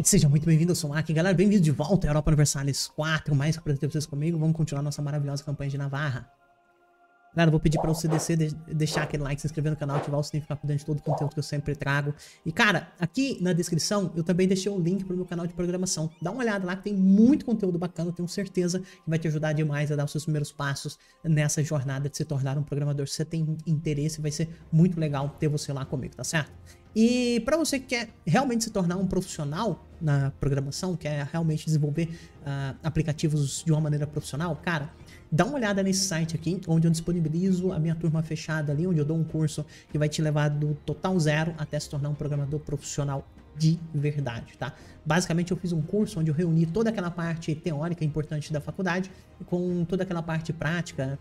Seja muito bem-vindo, eu sou o Maki. Galera, bem-vindo de volta à Europa Universalis 4, mais que ter vocês comigo. Vamos continuar nossa maravilhosa campanha de Navarra. Galera, vou pedir pra você descer, de deixar aquele like, se inscrever no canal, ativar o sininho, ficar por dentro de todo o conteúdo que eu sempre trago. E, cara, aqui na descrição eu também deixei o link pro meu canal de programação. Dá uma olhada lá que tem muito conteúdo bacana, tenho certeza que vai te ajudar demais a dar os seus primeiros passos nessa jornada de se tornar um programador. Se você tem interesse, vai ser muito legal ter você lá comigo, tá certo? E para você que quer realmente se tornar um profissional na programação, quer realmente desenvolver uh, aplicativos de uma maneira profissional, cara, dá uma olhada nesse site aqui, onde eu disponibilizo a minha turma fechada ali, onde eu dou um curso que vai te levar do total zero até se tornar um programador profissional de verdade, tá? Basicamente eu fiz um curso onde eu reuni toda aquela parte teórica importante da faculdade com toda aquela parte prática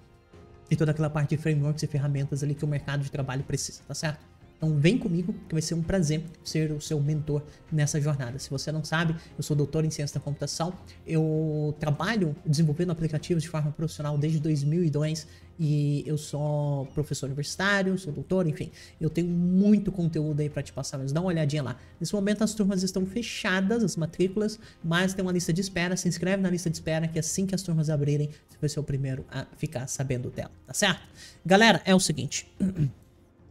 e toda aquela parte de frameworks e ferramentas ali que o mercado de trabalho precisa, tá certo? Então vem comigo que vai ser um prazer ser o seu mentor nessa jornada. Se você não sabe, eu sou doutor em ciência da computação. Eu trabalho desenvolvendo aplicativos de forma profissional desde 2002 e eu sou professor universitário, sou doutor, enfim. Eu tenho muito conteúdo aí para te passar, mas dá uma olhadinha lá. Nesse momento as turmas estão fechadas, as matrículas, mas tem uma lista de espera. Se inscreve na lista de espera que assim que as turmas abrirem, você vai ser o primeiro a ficar sabendo dela, tá certo? Galera, é o seguinte.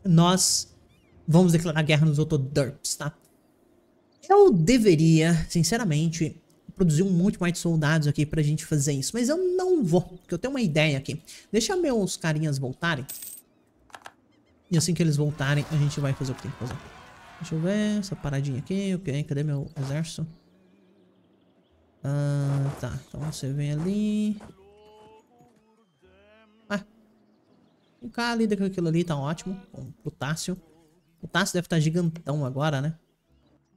Nós vamos declarar guerra nos Autoderps, tá? Eu deveria, sinceramente, produzir um monte mais de soldados aqui pra gente fazer isso. Mas eu não vou, porque eu tenho uma ideia aqui. Deixa meus carinhas voltarem. E assim que eles voltarem, a gente vai fazer o que tem que fazer. Deixa eu ver essa paradinha aqui. Ok, cadê meu exército? Ah, tá. Então você vem ali. Ah. Um cara ali daquilo ali tá ótimo. Um potássio. O Tassi deve estar tá gigantão agora, né?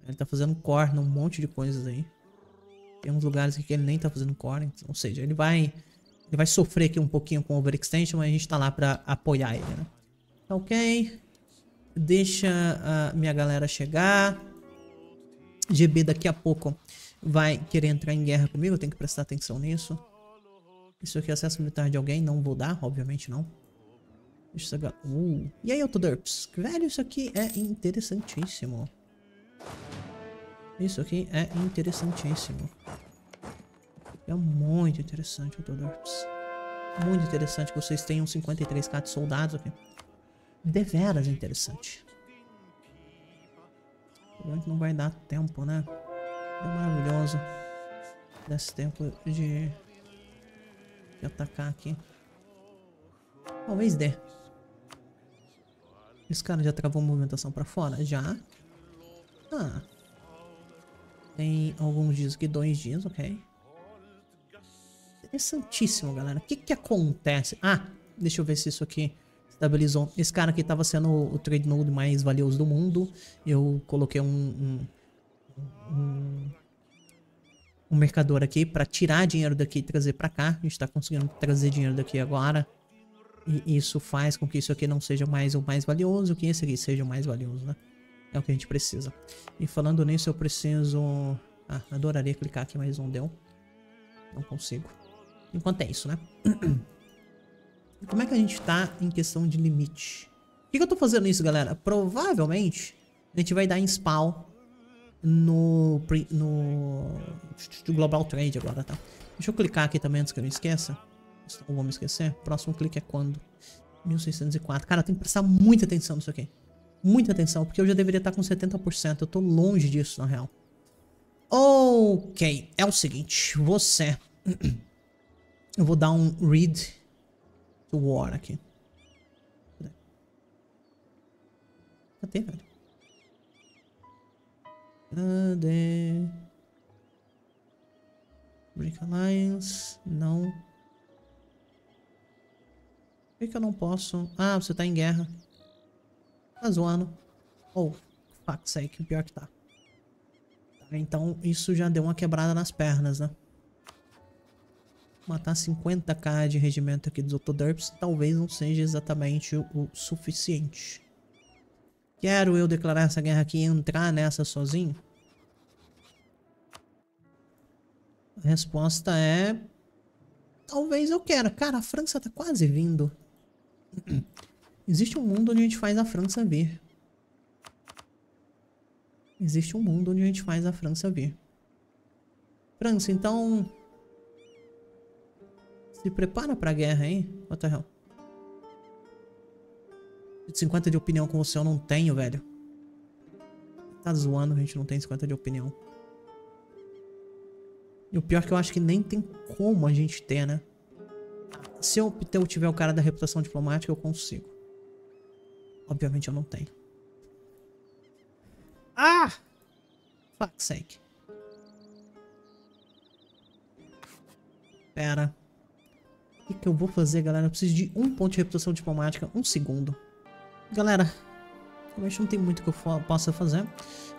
Ele tá fazendo core num monte de coisas aí. Tem uns lugares que ele nem tá fazendo core. Então, ou seja, ele vai... Ele vai sofrer aqui um pouquinho com o overextension, mas a gente tá lá pra apoiar ele, né? Ok. Deixa a minha galera chegar. GB daqui a pouco vai querer entrar em guerra comigo. Eu tenho que prestar atenção nisso. Isso aqui é acesso militar de alguém? Não vou dar, obviamente não. Eu uh. E aí, Autoderps? Velho, isso aqui é interessantíssimo. Isso aqui é interessantíssimo. É muito interessante, Autoderps. Muito interessante que vocês tenham 53k de soldados aqui. Deveras interessante. Provavelmente não vai dar tempo, né? É maravilhoso. Desse tempo de, de atacar aqui. Talvez dê. Esse cara já travou movimentação pra fora? Já. Ah. Tem alguns dias aqui, dois dias, ok. Interessantíssimo, galera. O que que acontece? Ah, deixa eu ver se isso aqui estabilizou. Esse cara aqui tava sendo o trade node mais valioso do mundo. Eu coloquei um... um, um, um mercador aqui para tirar dinheiro daqui e trazer para cá. A gente tá conseguindo trazer dinheiro daqui agora. E isso faz com que isso aqui não seja mais o mais valioso, que esse aqui seja o mais valioso, né? É o que a gente precisa. E falando nisso, eu preciso... Ah, adoraria clicar aqui, mas não deu. Não consigo. Enquanto é isso, né? Como é que a gente tá em questão de limite? Por que, que eu tô fazendo isso, galera? Provavelmente, a gente vai dar em spawn no, no Global Trade agora, tá? Deixa eu clicar aqui também antes que eu me esqueça. Não vou me esquecer. Próximo clique é quando? 1604. Cara, tem que prestar muita atenção nisso aqui. Muita atenção, porque eu já deveria estar com 70%. Eu tô longe disso, na real. Ok. É o seguinte. Você... Eu vou dar um read to war aqui. Cadê, velho? Cadê? Break Alliance. Não. Por que eu não posso? Ah, você tá em guerra. Tá zoando. Oh, fuck sake, pior que tá. Então isso já deu uma quebrada nas pernas, né? Matar 50k de regimento aqui dos Autoderps talvez não seja exatamente o suficiente. Quero eu declarar essa guerra aqui e entrar nessa sozinho? A resposta é... Talvez eu quero. Cara, a França tá quase vindo. Existe um mundo onde a gente faz a França vir. existe um mundo onde a gente faz a França vir. França, então... Se prepara pra guerra, hein? What the hell? 50 de opinião com você eu não tenho, velho. Tá zoando, a gente não tem 50 de opinião. E o pior é que eu acho que nem tem como a gente ter, né? Se eu tiver o cara da reputação diplomática, eu consigo. Obviamente eu não tenho. Ah! Fuck sake. Pera. O que, que eu vou fazer, galera? Eu preciso de um ponto de reputação diplomática. Um segundo. Galera, realmente não tem muito que eu possa fazer.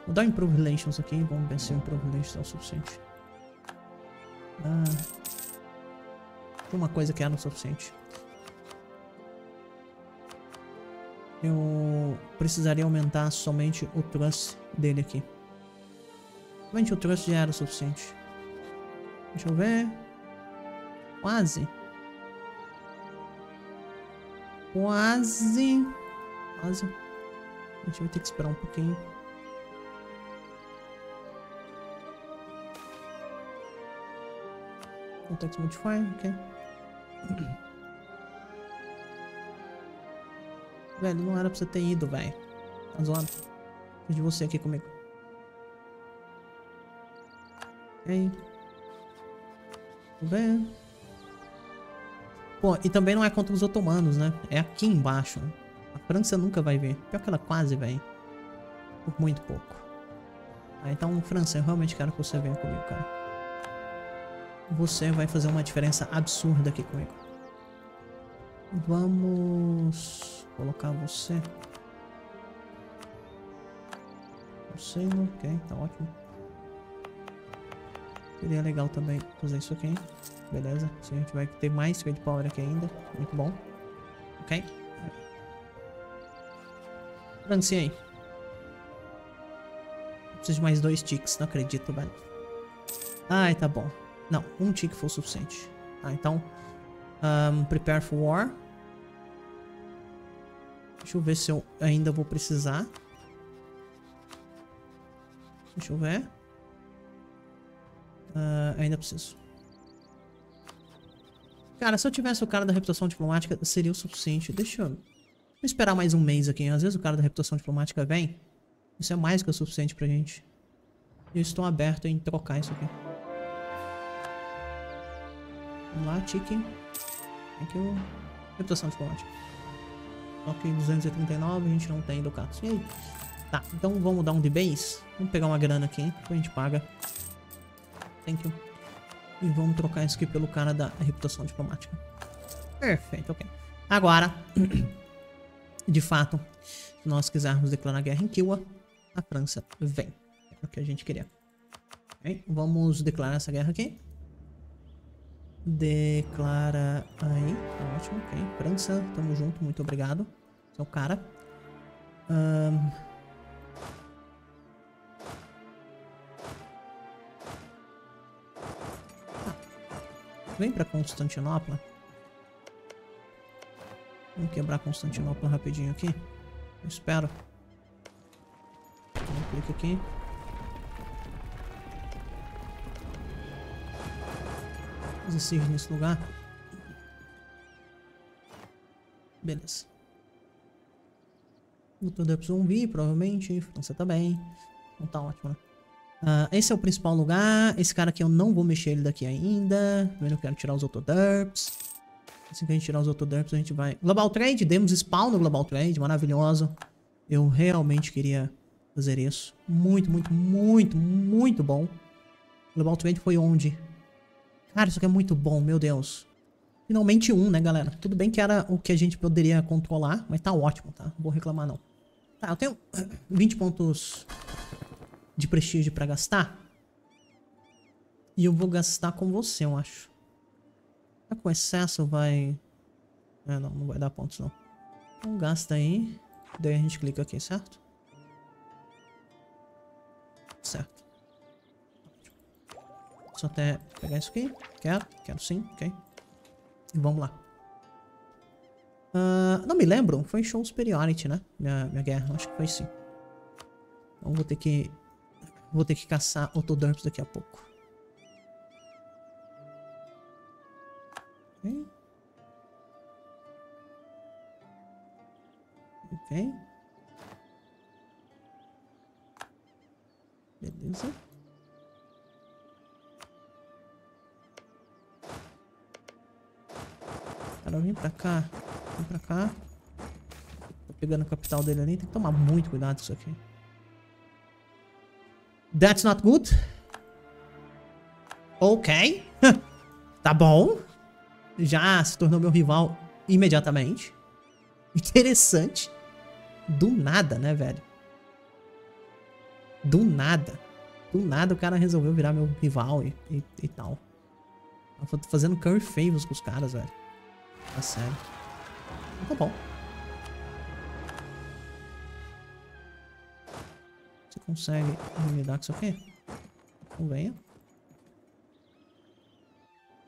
Vou dar Improve Relations aqui. Vamos ver se o Improve Relations é o suficiente. Ah, uma coisa que era o suficiente. Eu precisaria aumentar somente o trust dele aqui. Somente o trust já era o suficiente. Deixa eu ver. Quase. Quase. Quase. A gente vai ter que esperar um pouquinho. Context modifier, ok. Velho, não era pra você ter ido, velho. Tá zoando. de você aqui comigo. Ok. Vamos ver. Pô, e também não é contra os otomanos, né? É aqui embaixo. A França nunca vai ver. Pior que ela quase vem. Por muito pouco. Ah, então, França, eu realmente quero que você venha comigo, cara. Você vai fazer uma diferença absurda aqui comigo. Vamos colocar você. Você, ok, tá ótimo. Seria legal também fazer isso aqui. Beleza, assim a gente vai ter mais trade power aqui ainda. Muito bom. Ok. Francinha aí. Preciso de mais dois ticks, não acredito, velho. Ai, tá bom. Não, um tick foi o suficiente. Tá, então... Um, prepare for war. Deixa eu ver se eu ainda vou precisar. Deixa eu ver. Uh, ainda preciso. Cara, se eu tivesse o cara da reputação diplomática, seria o suficiente. Deixa eu... Vou esperar mais um mês aqui. Às vezes o cara da reputação diplomática vem. Isso é mais que o suficiente pra gente. Eu estou aberto em trocar isso aqui. Vamos lá, chicken. Aqui o... Reputação diplomática. Ok, 239, a gente não tem ducatos. E aí? Tá, então vamos dar um de base. Vamos pegar uma grana aqui, que a gente paga. Thank you. E vamos trocar isso aqui pelo cara da reputação diplomática. Perfeito, ok. Agora, de fato, se nós quisermos declarar guerra em Kiwa, a França vem. É o que a gente queria. Okay, vamos declarar essa guerra aqui. Declara aí. Tá ótimo, ok. França, tamo junto, muito obrigado. Você é o cara. Um... Vem pra Constantinopla. Vamos quebrar Constantinopla rapidinho aqui. Eu espero. Vamos clique aqui. Fazer siege nesse lugar. Beleza. Dupes vão vir, provavelmente. França também. Então tá ótimo, né? Uh, esse é o principal lugar. Esse cara aqui eu não vou mexer ele daqui ainda. Eu não quero tirar os Autoderps. Assim que a gente tirar os Autoderps, a gente vai... Global Trade, demos spawn no Global Trade, maravilhoso. Eu realmente queria fazer isso. Muito, muito, muito, muito bom. Global Trade foi onde? Cara, isso aqui é muito bom, meu Deus. Finalmente um, né, galera? Tudo bem que era o que a gente poderia controlar, mas tá ótimo, tá? Não vou reclamar, não. Tá, eu tenho 20 pontos de prestígio pra gastar. E eu vou gastar com você, eu acho. Tá com excesso, vai... É, não, não vai dar pontos, não. Então gasta aí. Daí a gente clica aqui, certo? Certo. Só até pegar isso aqui. Quero, quero sim, ok. E vamos lá. Uh, não me lembro, foi show superiority, né? Minha, minha guerra, acho que foi sim. Então vou ter que Vou ter que caçar Otodurps daqui a pouco. Pra cá. Vem pra cá. Tô pegando a capital dele ali. Tem que tomar muito cuidado com isso aqui. That's not good. Ok. tá bom. Já se tornou meu rival imediatamente. Interessante. Do nada, né, velho? Do nada. Do nada o cara resolveu virar meu rival e, e, e tal. Eu tô fazendo curry favors com os caras, velho. Tá sério. Tá bom. Você consegue me dar com isso aqui? Venha.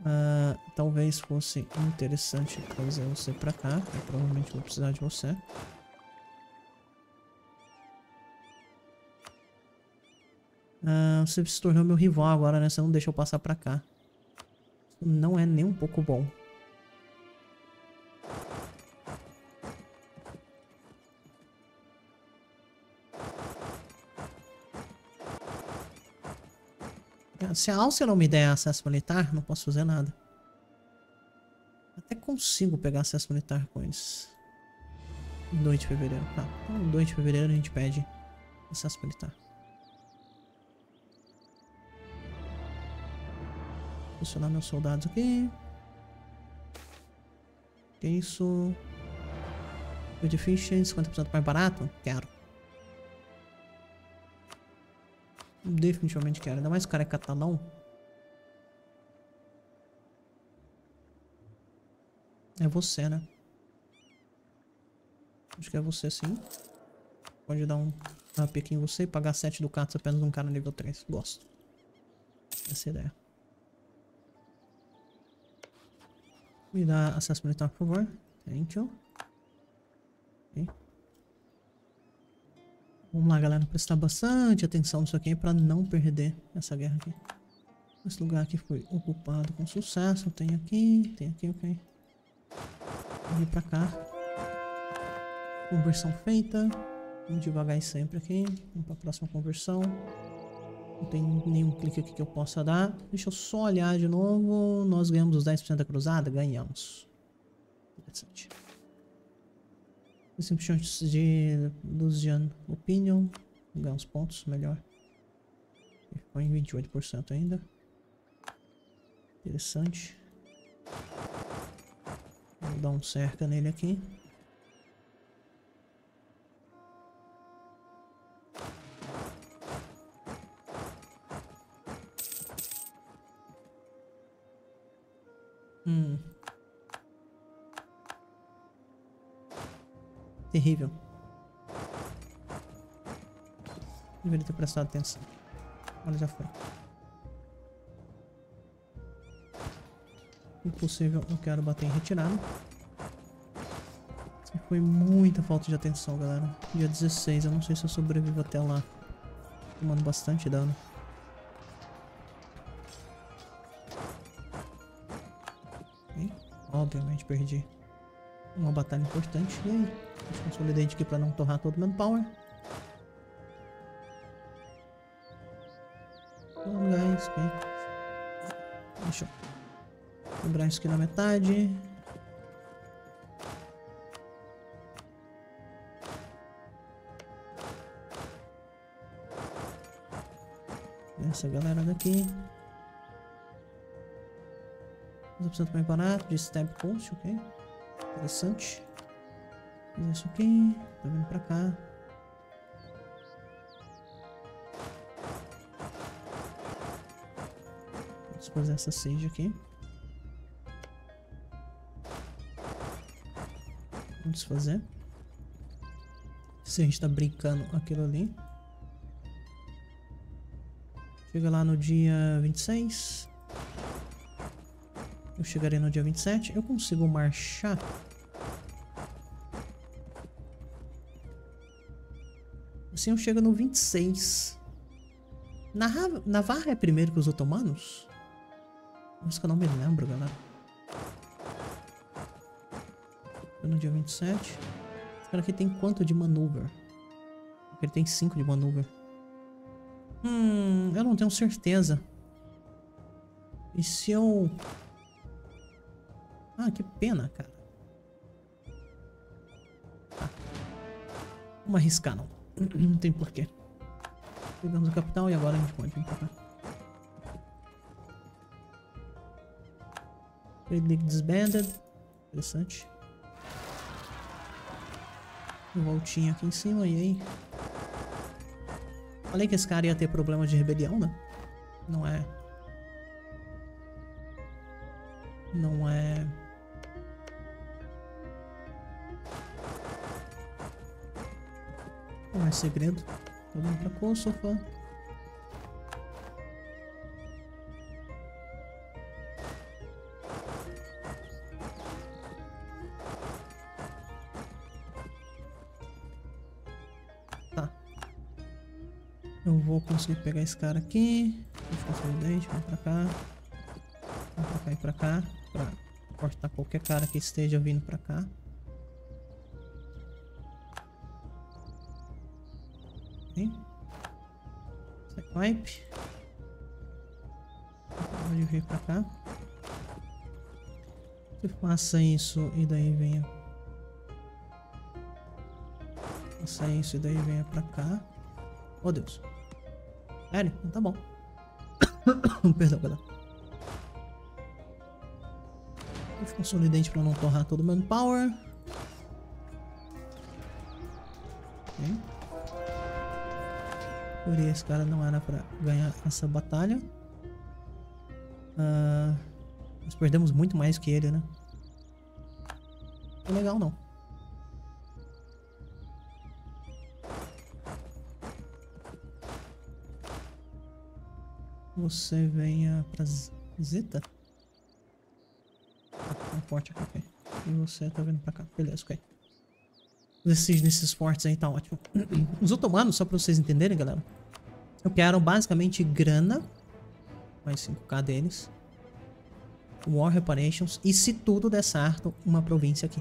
Uh, talvez fosse interessante trazer você pra cá. Eu provavelmente vou precisar de você. Uh, você se tornou meu rival agora, né? Você não deixa eu passar pra cá. Isso não é nem um pouco bom. Se a Áustria não me der acesso militar, não posso fazer nada. Até consigo pegar acesso militar com eles. 2 de fevereiro. Tá, então 2 de fevereiro a gente pede acesso militar. Posicionar meus soldados aqui. Que isso? Good efficiency, 50% mais barato? Quero. Definitivamente quero. Ainda mais o cara é catalão. É você, né? Acho que é você sim. Pode dar um up aqui em você e pagar 7 ducatos apenas um cara nível 3. Gosto. Essa é ideia. Me dá acesso militar, por favor. Thank you. Okay. Vamos lá, galera. Prestar bastante atenção nisso aqui pra não perder essa guerra aqui. Esse lugar aqui foi ocupado com sucesso. Tem aqui, tem aqui, ok. Vou vir pra cá. Conversão feita. Vamos devagar sempre aqui. Vamos pra próxima conversão. Não tem nenhum clique aqui que eu possa dar. Deixa eu só olhar de novo. Nós ganhamos os 10% da cruzada? Ganhamos. Interessante. Simplesmente de Lucian Opinion. Ganhar uns pontos, melhor. Ficou em 28% ainda. Interessante. Vou dar um cerca nele aqui. Hum. Terrível. Deveria ter prestado atenção. Olha, já foi. Impossível, eu quero bater em retirada. Foi muita falta de atenção, galera. Dia 16, eu não sei se eu sobrevivo até lá. Tomando bastante dano. Obviamente perdi uma batalha importante. E aí? Consolidate aqui pra não torrar todo o manpower. Vamos, guys. Okay. Deixa eu quebrar isso aqui na metade. Essa galera daqui. 15% mais barato de Stab Coast, ok. Interessante. Fazer isso aqui. Tá vindo pra cá. Vamos fazer essa sage aqui. Vamos fazer. Se a gente tá brincando aquilo ali. Chega lá no dia 26. Eu chegarei no dia 27. Eu consigo marchar? Eu chego no 26. Navarra, Navarra é primeiro que os otomanos? Acho que eu não me lembro, galera. No dia 27. Esse cara aqui tem quanto de maneuver? Ele tem 5 de maneuver. Hum, eu não tenho certeza. E se eu... Ah, que pena, cara. Tá. Vamos arriscar, não. Não tem porquê. Pegamos a capital e agora a gente pode vir pra cá. Trade League Disbanded. Interessante. Voltinha aqui em cima, e aí? Falei que esse cara ia ter problemas de rebelião, né? Não é... Não é... Não é segredo. Tô indo pra Kosovo. Tá. Eu vou conseguir pegar esse cara aqui. Deixa eu consolidate, vem pra cá. Vem pra cá e pra cá. Pra cortar qualquer cara que esteja vindo pra cá. Ok. Pipe. Pode vir pra cá. Você faça isso e daí venha. Faça isso e daí venha pra cá. Oh Deus. Sério? Tá bom. Perdão, galera. Vou ficar solidente pra não torrar todo o manpower. Por esse cara não era pra ganhar essa batalha. Uh, nós perdemos muito mais que ele, né? Não legal não. Você venha pra Zeta? Ah, um forte aqui, ok. E você tá vindo pra cá. Beleza, ok. Desses, nesses fortes aí tá ótimo. Os otomanos, só pra vocês entenderem, galera. Eu quero basicamente grana. Mais 5k deles. War Reparations. E se tudo der certo, uma província aqui.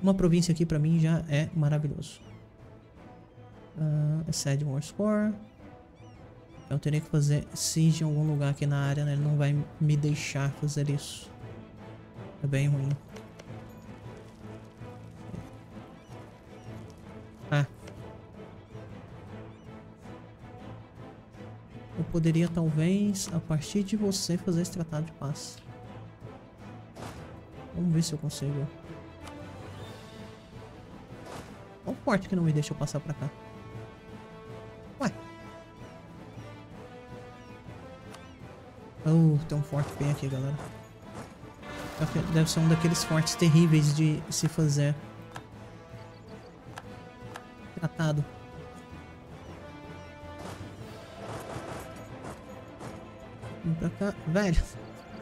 Uma província aqui pra mim já é maravilhoso. Uh, War Score. Eu teria que fazer siege em algum lugar aqui na área, né? Ele não vai me deixar fazer isso. É bem ruim. Poderia, talvez, a partir de você, fazer esse tratado de paz. Vamos ver se eu consigo. Olha o forte que não me deixa eu passar pra cá. Ué. Oh, tem um forte bem aqui, galera. Deve ser um daqueles fortes terríveis de se fazer. Tratado. Vem cá. Velho,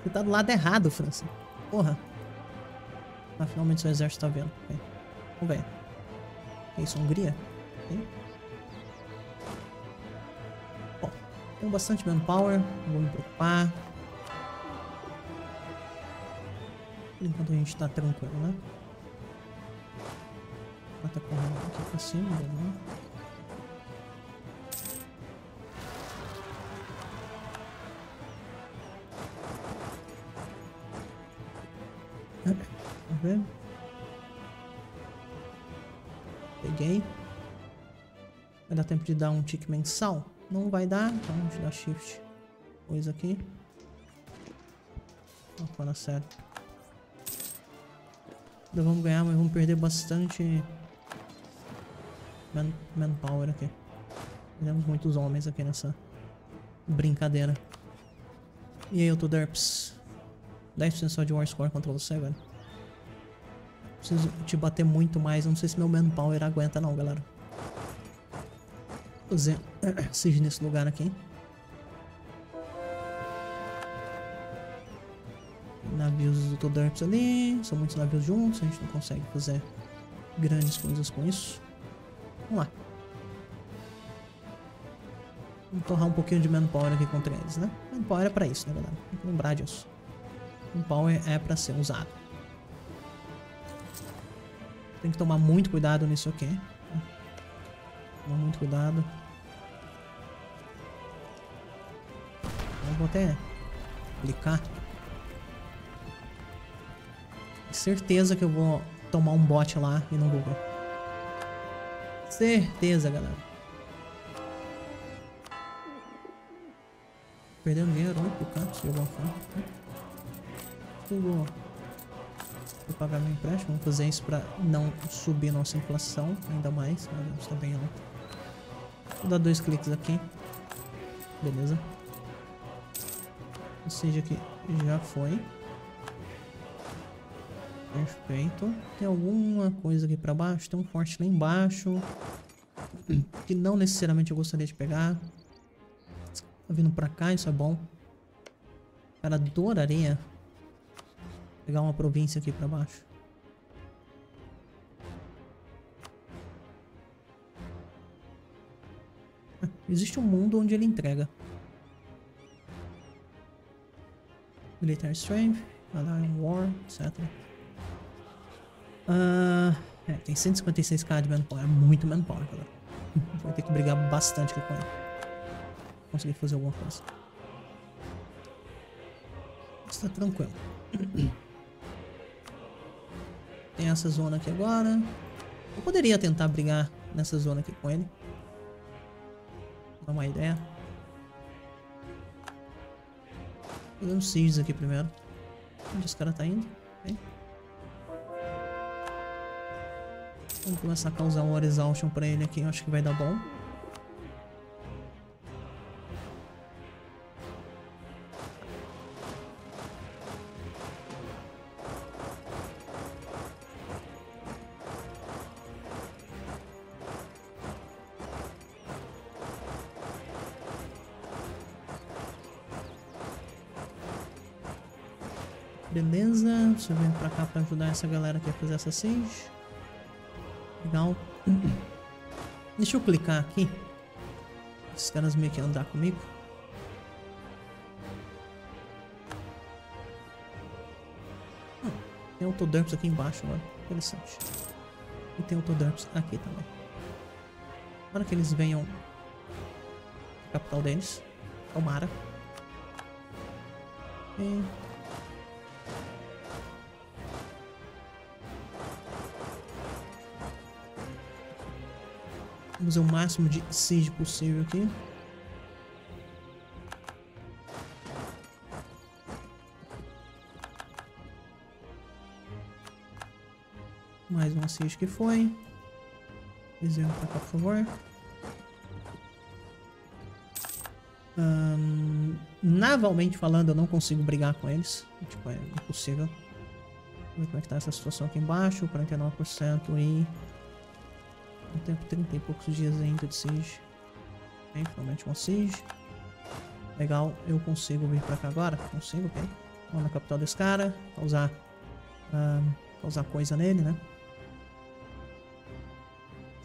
você tá do lado errado, França. Porra. Ah, finalmente seu exército tá vendo. Okay. Vamos ver. É isso, Hungria? Okay. Bom, tenho bastante manpower. Não vou me preocupar. Enquanto a gente tá tranquilo, né? Bota correndo aqui pra cima, né? Tempo de dar um tique mensal? Não vai dar, então vamos dar shift. Coisa aqui. Não, fala sério. Ainda vamos ganhar, mas vamos perder bastante man manpower aqui. Perdemos muitos homens aqui nessa brincadeira. E aí, eu tô derps. 10% só de war score contra você, velho. Preciso te bater muito mais. Não sei se meu manpower aguenta não, galera. Fazer siege nesse lugar aqui. Navios do Todarps ali. São muitos navios juntos. A gente não consegue fazer grandes coisas com isso. Vamos lá. Vamos torrar um pouquinho de manpower aqui contra eles, né? Manpower é pra isso, né, galera? Tem que lembrar disso. Manpower é pra ser usado. Tem que tomar muito cuidado nisso aqui. Né? Tomar muito cuidado. Eu vou até clicar. Certeza que eu vou tomar um bot lá e não vou. Certeza, galera. Perdendo dinheiro muito pro forma. Eu vou, pagar meu empréstimo. Vamos fazer isso pra não subir nossa inflação ainda mais. Está bem alto. Vou dar dois cliques aqui. Beleza. Ou seja, que já foi. Perfeito. Tem alguma coisa aqui pra baixo? Tem um forte lá embaixo. Que não necessariamente eu gostaria de pegar. Tá vindo pra cá, isso é bom. Cara, adoraria pegar uma província aqui pra baixo. Existe um mundo onde ele entrega. Military Strength, Alliance War, etc. Uh, é, tem 156k de manpower, é muito manpower, galera. Vai ter que brigar bastante aqui com ele. Conseguir fazer alguma coisa. Está tranquilo. Tem essa zona aqui agora. Eu poderia tentar brigar nessa zona aqui com ele. Dá uma ideia. Vou fazer uns sieges aqui primeiro. Onde esse cara tá indo? Vem. Vamos começar a causar um War Exhaustion pra ele aqui. Eu acho que vai dar bom. Beleza, você vem pra cá pra ajudar essa galera aqui a fazer essa siege. Legal. Deixa eu clicar aqui. Esses caras meio que andar comigo. Hum, tem autodumps aqui embaixo agora. Interessante. E tem autodumps aqui também. Para que eles venham capital deles. Tomara. E fazer o máximo de siege possível aqui. Mais uma siege que foi. Cá, por favor. Um, navalmente falando, eu não consigo brigar com eles. Tipo, é impossível. Vamos ver como é que tá essa situação aqui embaixo. 49% e um tempo 30 e poucos dias ainda de Siege. Ok, finalmente uma Siege. Legal, eu consigo vir pra cá agora? Consigo, ok. Vamos na capital desse cara, causar, causar coisa nele, né?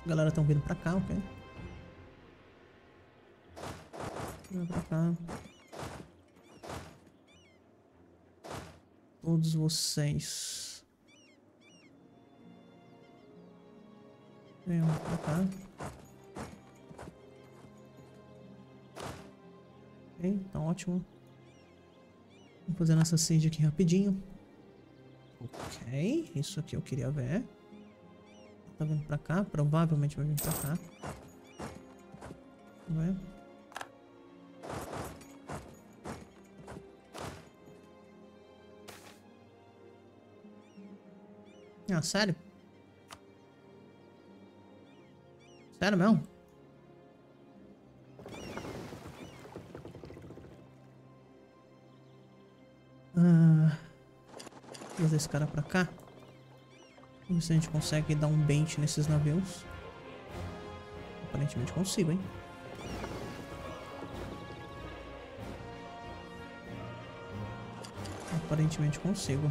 A galera estão vindo pra cá, ok. Vem pra cá. Todos vocês Pra cá. Ok, tá ótimo. Vamos fazer nossa siege aqui rapidinho. Ok, isso aqui eu queria ver. Tá vindo pra cá, provavelmente vai vir pra cá. Vamos ver. Ah, sério? Sério mesmo? Ah, trazer esse cara pra cá. Vamos ver se a gente consegue dar um bait nesses navios. Aparentemente consigo, hein? Aparentemente consigo.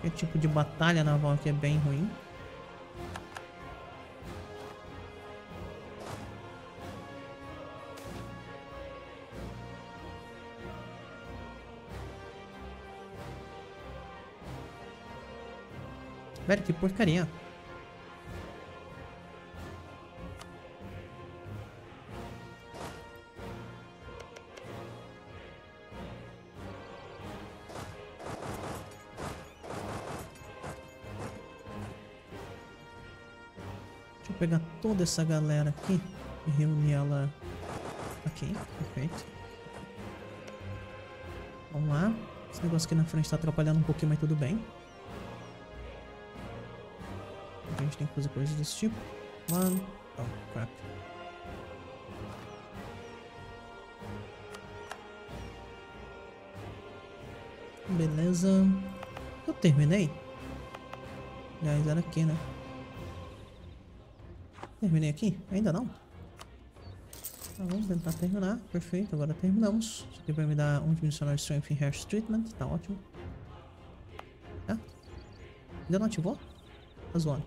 Qualquer tipo de batalha naval aqui é bem ruim. Velho, que porcaria. Deixa eu pegar toda essa galera aqui e reunir ela aqui. Perfeito. Vamos lá. Esse negócio aqui na frente tá atrapalhando um pouquinho, mas tudo bem. A gente tem que fazer coisas desse tipo. One. Oh, crap. Beleza. Eu terminei? Aliás, era aqui, né? Terminei aqui? Ainda não? Tá, vamos tentar terminar. Perfeito, agora terminamos. Isso aqui vai me dar um dimensional strength em hair treatment. Tá ótimo. Tá? Ainda não ativou? Tá zoando.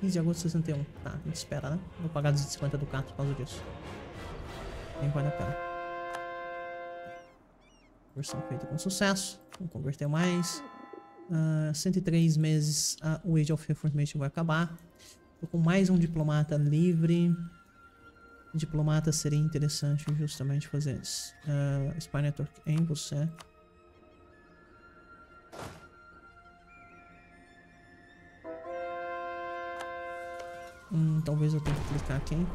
15 de agosto de 61. Tá, a gente espera, né? Vou pagar 250 do carro por causa disso. Nem vale a pena. Conversão feita com sucesso. Vamos converter mais. Uh, 103 meses uh, o Age of Reformation vai acabar. Tô com mais um diplomata livre. Diplomata seria interessante justamente fazer. Uh, Spy Network em você. Hum, talvez eu tenha que clicar aqui.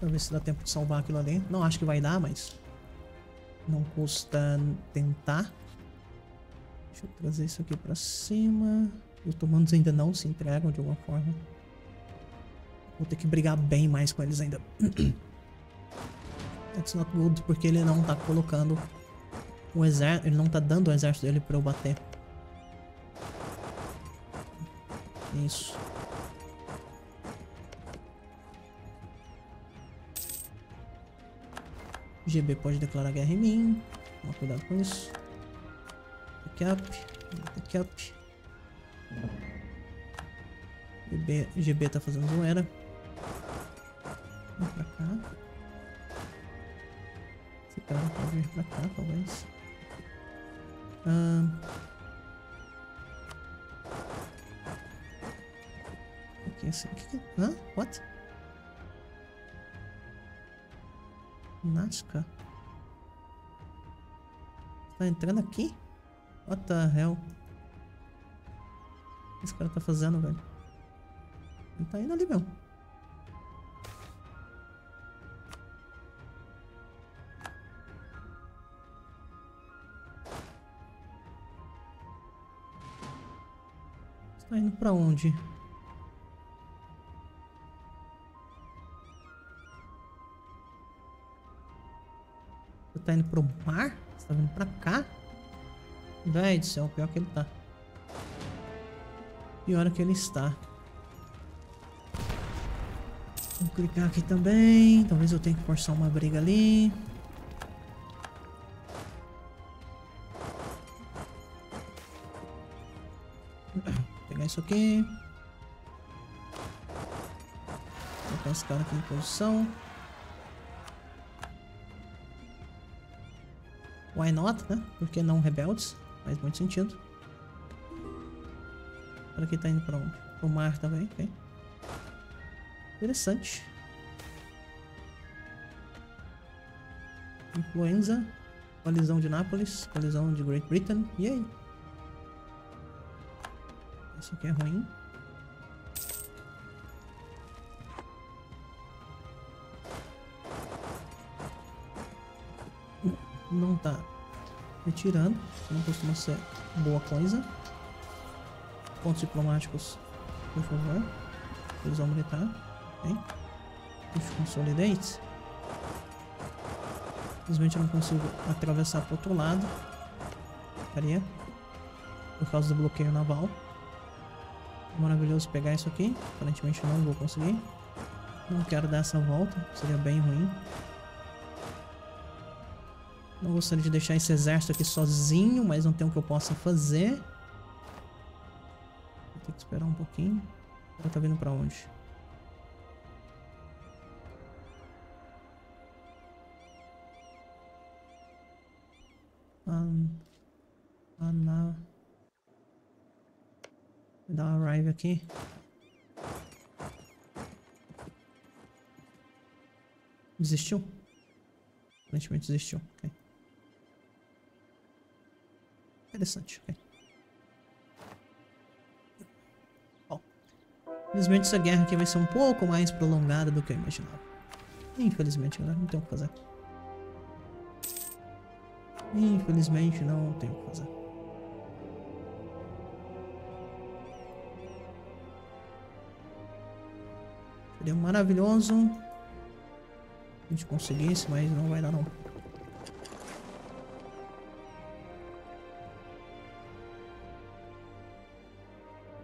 Pra ver se dá tempo de salvar aquilo ali. Não acho que vai dar, mas... Não custa tentar. Deixa eu trazer isso aqui pra cima. Os comandos ainda não se entregam de alguma forma. Vou ter que brigar bem mais com eles ainda. That's not good, porque ele não tá colocando o exército. Ele não tá dando o exército dele pra eu bater. Isso. GB pode declarar guerra em mim. Toma cuidado com isso. Backup. Backup. GB, GB tá fazendo zoeira. Vem pra cá. Esse cara pode vir pra cá, talvez. Ah... que é assim? Que que... Hã? What? Nazca? Tá entrando aqui? What the hell? O que esse cara tá fazendo, velho? Ele tá indo ali mesmo. Você tá indo pra onde? tá indo pro mar? Você tá vindo pra cá? Véi do céu, pior que ele tá. Pior que ele está. Vou clicar aqui também. Talvez eu tenha que forçar uma briga ali. Vou pegar isso aqui. Vou colocar esse cara aqui em posição. Why not, né? Por que não rebeldes? Faz muito sentido. Para que tá indo para? Pro mar também, ok. Interessante. Influenza. Colisão de Nápoles. Colisão de Great Britain. E aí? Isso aqui é ruim. não tá retirando, não costuma ser boa coisa. Pontos diplomáticos, por favor. Prisão militar. Ok. If consolidate. Simplesmente eu não consigo atravessar para outro lado. Faria. Por causa do bloqueio naval. Maravilhoso pegar isso aqui. Aparentemente não vou conseguir. Não quero dar essa volta. Seria bem ruim. Não gostaria de deixar esse exército aqui sozinho, mas não tem o que eu possa fazer. Vou ter que esperar um pouquinho. Ela tá vindo pra onde? Aqui. Desistiu? Aparentemente desistiu. Ok. Interessante, ok. Bom. Infelizmente essa guerra aqui vai ser um pouco mais prolongada do que eu imaginava. Infelizmente, né? não tem o que fazer. Infelizmente não tem o que fazer. Seria maravilhoso a gente conseguisse, mas não vai dar não.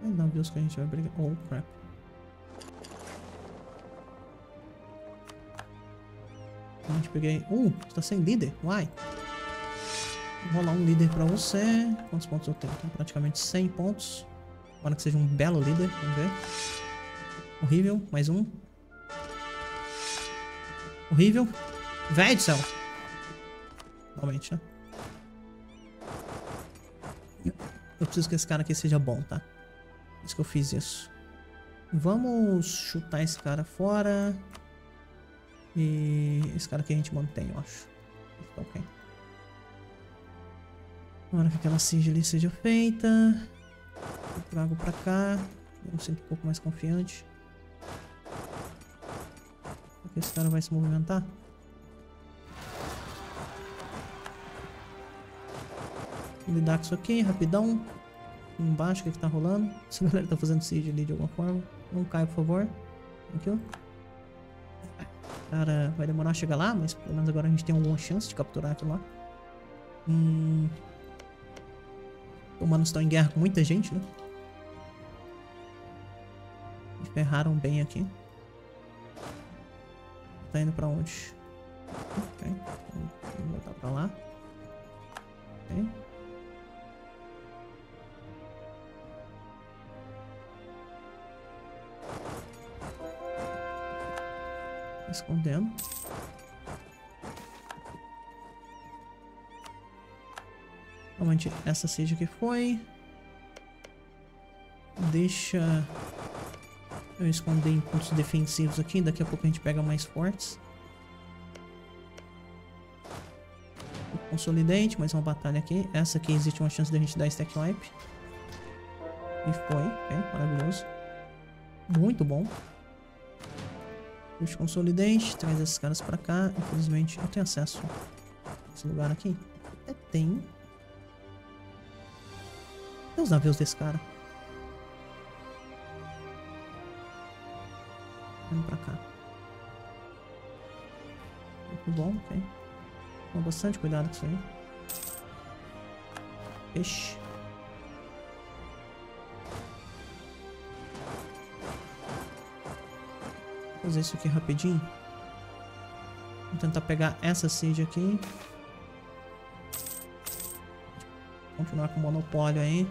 Mais navios que a gente vai brigar. Oh, crap. A gente peguei. Uh, você tá sem líder? Why? Vou rolar um líder pra você. Quantos pontos eu tenho? Tenho praticamente 100 pontos. Para que seja um belo líder. Vamos ver. Horrível. Mais um. Horrível. Véi do céu. Realmente, né? Eu preciso que esse cara aqui seja bom, tá? Por isso que eu fiz isso. Vamos chutar esse cara fora. E esse cara aqui a gente mantém, eu acho. Tá ok. Na hora que aquela siege ali seja feita. Trago pra cá. Eu me sinto um pouco mais confiante. Esse cara vai se movimentar? Lidar com isso aqui, rapidão. Embaixo, o que, que tá rolando? Essa galera tá fazendo siege ali de alguma forma. Não cai, por favor. Thank you. Cara, vai demorar a chegar lá, mas pelo menos agora a gente tem alguma chance de capturar aquilo lá. Hum... Os humanos estão em guerra com muita gente, né? Ferraram bem aqui. Tá indo pra onde? Ok. Vamos voltar pra lá. Ok. Escondendo. Onde essa seja que foi. Deixa eu esconder em pontos defensivos aqui. Daqui a pouco a gente pega mais fortes. Consolidante, mais uma batalha aqui. Essa aqui existe uma chance de a gente dar stack wipe. E foi, ok, maravilhoso. Muito bom. Puxa consolidante, traz esses caras pra cá. Infelizmente, eu tenho acesso a esse lugar aqui. É, tem. Tem os navios desse cara. Vamos pra cá. Muito bom, ok. Toma bastante cuidado com isso aí. Peixe. Vou fazer isso aqui rapidinho. Vou tentar pegar essa seed aqui. Continuar com o monopólio aí.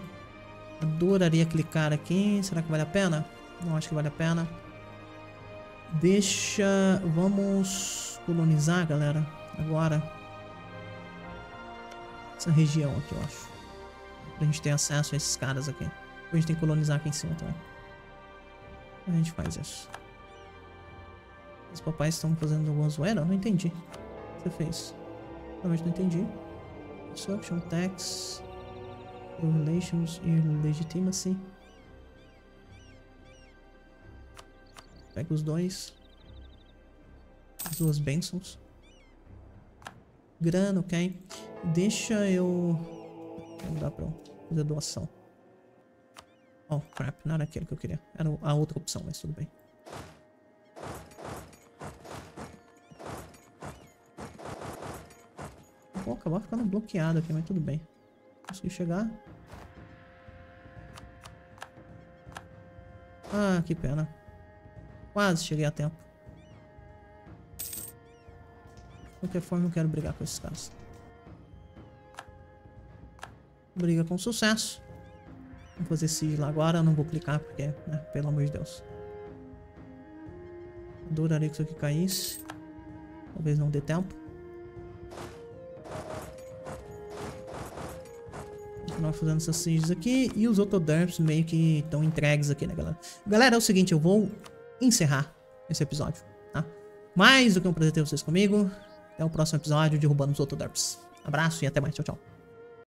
Adoraria clicar aqui. Será que vale a pena? Não acho que vale a pena. Deixa... Vamos colonizar, galera. Agora. Essa região aqui, eu acho. Pra gente ter acesso a esses caras aqui. A gente tem que colonizar aqui em cima também. A gente faz isso. Os papais estão fazendo alguma zoeira? Não entendi. O que você fez? Realmente não entendi. Construction Tax. Relations e Legitimacy. Pega os dois. As duas bênçãos. Grana, ok? Deixa eu... Não dá pra fazer doação. Oh, crap. Não era aquele que eu queria. Era a outra opção, mas tudo bem. Vou acabar ficando bloqueado aqui, mas tudo bem. Consegui chegar. Ah, que pena. Quase cheguei a tempo. De qualquer forma, eu quero brigar com esses caras. Briga com sucesso. Vou fazer sigilo agora. Eu não vou clicar porque, né, pelo amor de Deus. Adoraria que isso aqui caísse. Talvez não dê tempo. continuar fazendo essas sieges aqui. E os Autoderps meio que estão entregues aqui, né, galera? Galera, é o seguinte, eu vou encerrar esse episódio, tá? Mais do que um prazer ter vocês comigo. Até o próximo episódio, derrubando os Autoderps. Abraço e até mais. Tchau, tchau.